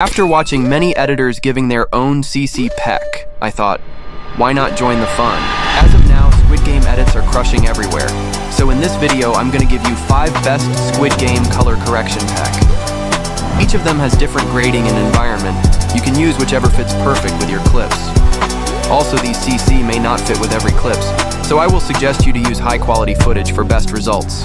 After watching many editors giving their own CC Pack, I thought, why not join the fun? As of now, Squid Game edits are crushing everywhere. So in this video, I'm gonna give you 5 best Squid Game color correction pack. Each of them has different grading and environment. You can use whichever fits perfect with your clips. Also, these CC may not fit with every clips, so I will suggest you to use high quality footage for best results.